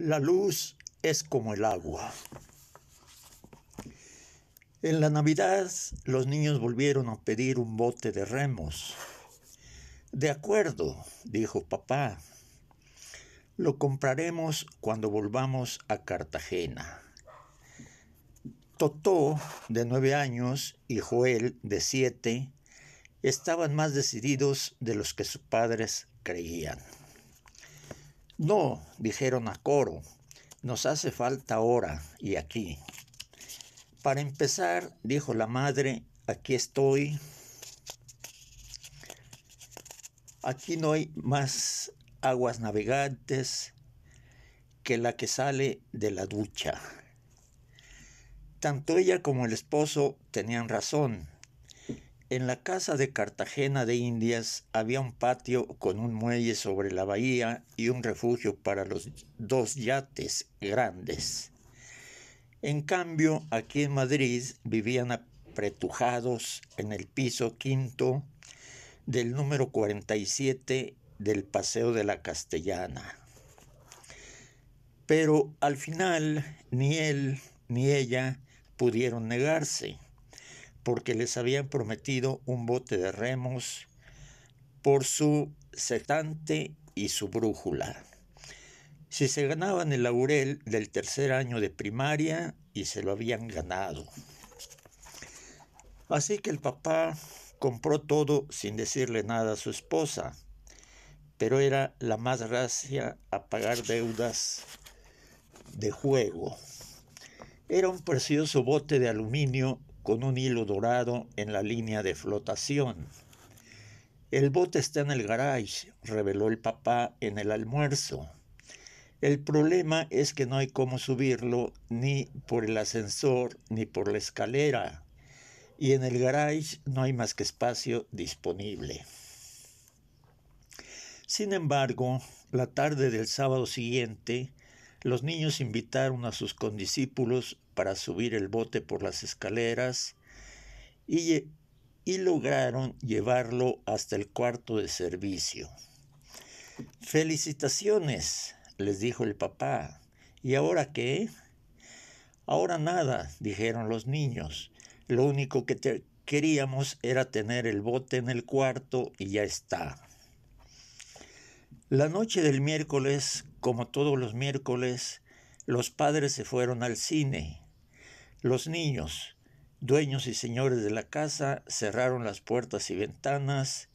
La luz es como el agua. En la Navidad los niños volvieron a pedir un bote de remos. De acuerdo, dijo papá. Lo compraremos cuando volvamos a Cartagena. Totó, de nueve años, y Joel, de siete, estaban más decididos de los que sus padres creían. No, dijeron a coro, nos hace falta ahora y aquí. Para empezar, dijo la madre, aquí estoy. Aquí no hay más aguas navegantes que la que sale de la ducha. Tanto ella como el esposo tenían razón. En la casa de Cartagena de Indias había un patio con un muelle sobre la bahía y un refugio para los dos yates grandes. En cambio, aquí en Madrid vivían apretujados en el piso quinto del número 47 del Paseo de la Castellana. Pero al final ni él ni ella pudieron negarse porque les habían prometido un bote de remos por su setante y su brújula. Si se ganaban el laurel del tercer año de primaria y se lo habían ganado. Así que el papá compró todo sin decirle nada a su esposa, pero era la más gracia a pagar deudas de juego. Era un precioso bote de aluminio con un hilo dorado en la línea de flotación. El bote está en el garage, reveló el papá en el almuerzo. El problema es que no hay cómo subirlo ni por el ascensor ni por la escalera. Y en el garage no hay más que espacio disponible. Sin embargo, la tarde del sábado siguiente, los niños invitaron a sus condiscípulos para subir el bote por las escaleras y, lograron llevarlo hasta el cuarto de servicio. Felicitaciones, les dijo el papá. ¿Y ahora qué? Ahora nada, dijeron los niños. Lo único que queríamos era tener el bote en el cuarto y ya está. La noche del miércoles, como todos los miércoles, los padres se fueron al cine. Los niños, dueños y señores de la casa, cerraron las puertas y ventanas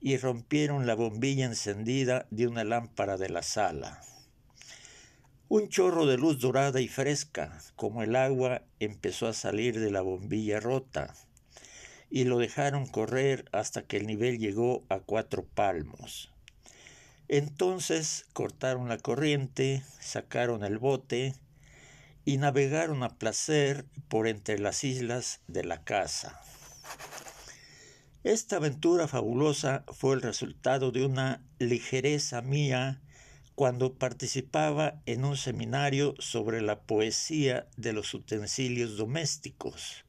y rompieron la bombilla encendida de una lámpara de la sala. Un chorro de luz dorada y fresca, como el agua, empezó a salir de la bombilla rota, y lo dejaron correr hasta que el nivel llegó a cuatro palmos. Entonces cortaron la corriente, sacaron el bote, y navegaron a placer por entre las islas de la casa. Esta aventura fabulosa fue el resultado de una ligereza mía cuando participaba en un seminario sobre la poesía de los utensilios domésticos.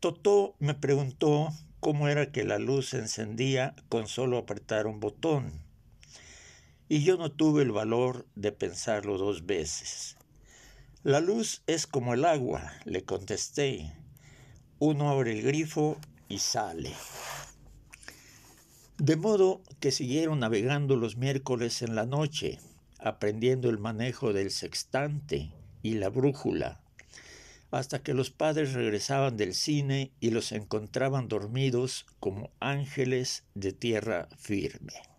Totó me preguntó cómo era que la luz se encendía con solo apretar un botón. Y yo no tuve el valor de pensarlo dos veces. La luz es como el agua, le contesté. Uno abre el grifo y sale. De modo que siguieron navegando los miércoles en la noche, aprendiendo el manejo del sextante y la brújula, hasta que los padres regresaban del cine y los encontraban dormidos como ángeles de tierra firme.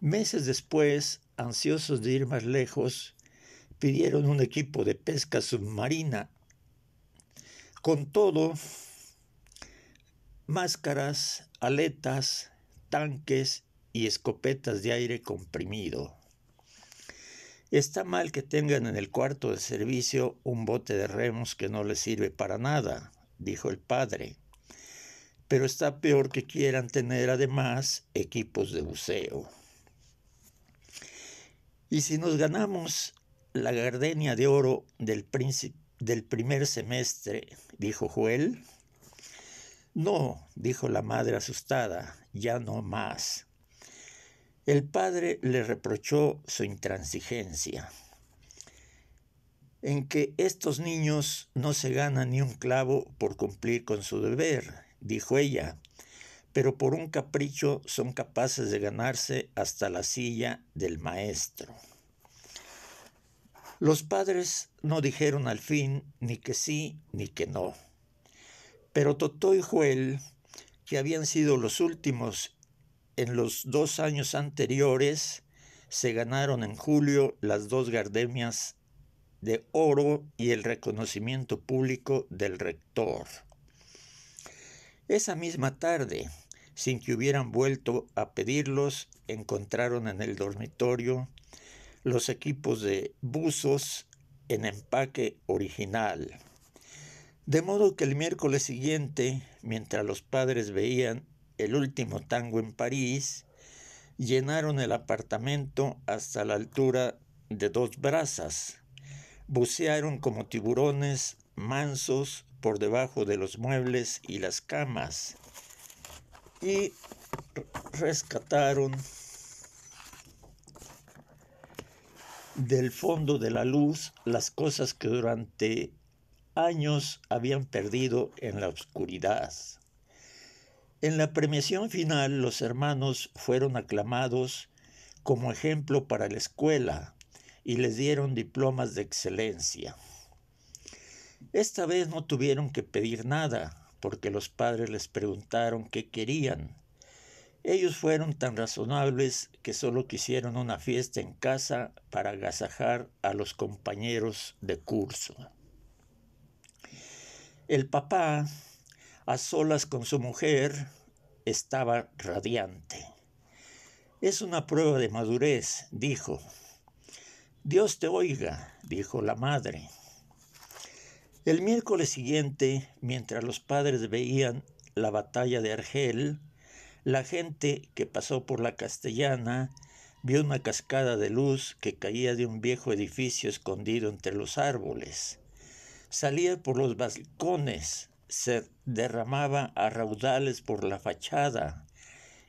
Meses después, ansiosos de ir más lejos, pidieron un equipo de pesca submarina. Con todo, máscaras, aletas, tanques y escopetas de aire comprimido. Está mal que tengan en el cuarto de servicio un bote de remos que no les sirve para nada, dijo el padre. Pero está peor que quieran tener además equipos de buceo. Y si nos ganamos la gardenia de oro del, del primer semestre, dijo Joel. No, dijo la madre asustada, ya no más. El padre le reprochó su intransigencia, en que estos niños no se ganan ni un clavo por cumplir con su deber, dijo ella, pero por un capricho son capaces de ganarse hasta la silla del maestro. Los padres no dijeron al fin ni que sí ni que no, pero Totó y Joel, que habían sido los últimos en los dos años anteriores, se ganaron en julio las dos gardemias de oro y el reconocimiento público del rector. Esa misma tarde, sin que hubieran vuelto a pedirlos, encontraron en el dormitorio los equipos de buzos en empaque original. De modo que el miércoles siguiente, mientras los padres veían el último tango en París, llenaron el apartamento hasta la altura de dos brazas, bucearon como tiburones mansos por debajo de los muebles y las camas, y rescataron del fondo de la luz las cosas que durante años habían perdido en la oscuridad. En la premiación final los hermanos fueron aclamados como ejemplo para la escuela y les dieron diplomas de excelencia. Esta vez no tuvieron que pedir nada, porque los padres les preguntaron qué querían. Ellos fueron tan razonables que solo quisieron una fiesta en casa para agasajar a los compañeros de curso. El papá, a solas con su mujer, estaba radiante. Es una prueba de madurez, dijo. Dios te oiga, dijo la madre. El miércoles siguiente, mientras los padres veían la batalla de Argel, la gente que pasó por la castellana vio una cascada de luz que caía de un viejo edificio escondido entre los árboles. Salía por los balcones, se derramaba a raudales por la fachada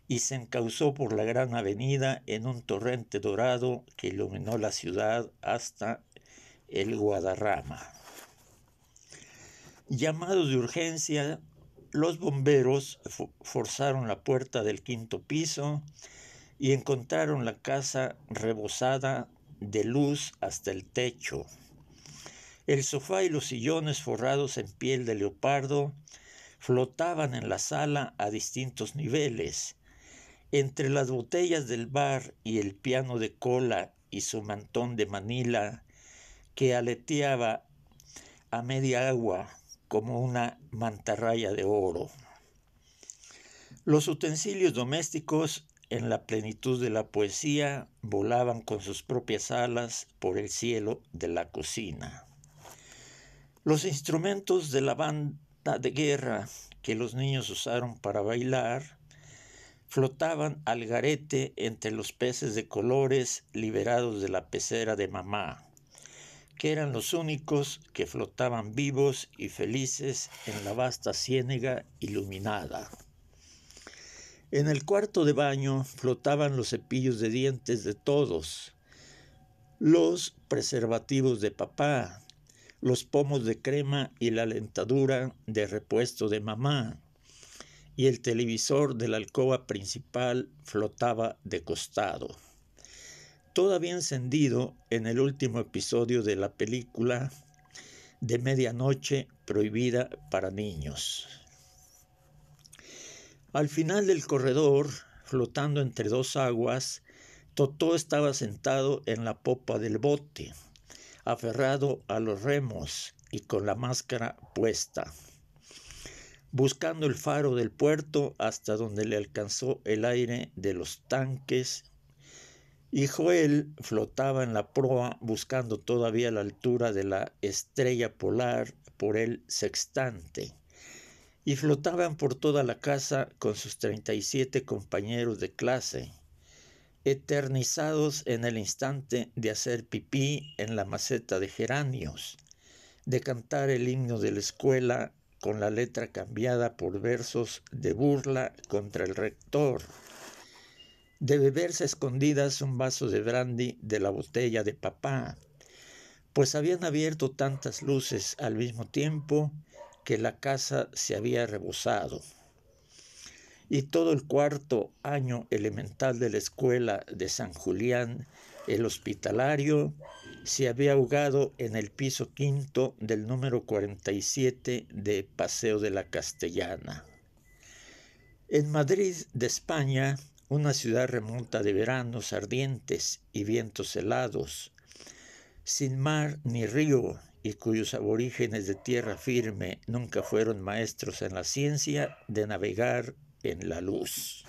y se encauzó por la gran avenida en un torrente dorado que iluminó la ciudad hasta el Guadarrama. Llamados de urgencia, los bomberos forzaron la puerta del quinto piso y encontraron la casa rebosada de luz hasta el techo. El sofá y los sillones forrados en piel de leopardo flotaban en la sala a distintos niveles. Entre las botellas del bar y el piano de cola y su mantón de Manila, que aleteaba a media agua como una mantarraya de oro. Los utensilios domésticos, en la plenitud de la poesía, volaban con sus propias alas por el cielo de la cocina. Los instrumentos de la banda de guerra que los niños usaron para bailar flotaban al garete entre los peces de colores liberados de la pecera de mamá que eran los únicos que flotaban vivos y felices en la vasta ciénega iluminada. En el cuarto de baño flotaban los cepillos de dientes de todos, los preservativos de papá, los pomos de crema y la lentadura de repuesto de mamá, y el televisor de la alcoba principal flotaba de costado todavía encendido en el último episodio de la película de medianoche prohibida para niños. Al final del corredor, flotando entre dos aguas, Totó estaba sentado en la popa del bote, aferrado a los remos y con la máscara puesta, buscando el faro del puerto hasta donde le alcanzó el aire de los tanques y Joel flotaba en la proa buscando todavía la altura de la estrella polar por el sextante. Y flotaban por toda la casa con sus 37 compañeros de clase, eternizados en el instante de hacer pipí en la maceta de geranios, de cantar el himno de la escuela con la letra cambiada por versos de burla contra el rector de beberse escondidas un vaso de brandy de la botella de papá, pues habían abierto tantas luces al mismo tiempo que la casa se había rebosado. Y todo el cuarto año elemental de la escuela de San Julián, el hospitalario, se había ahogado en el piso quinto del número 47 de Paseo de la Castellana. En Madrid de España, una ciudad remonta de veranos ardientes y vientos helados, sin mar ni río y cuyos aborígenes de tierra firme nunca fueron maestros en la ciencia de navegar en la luz.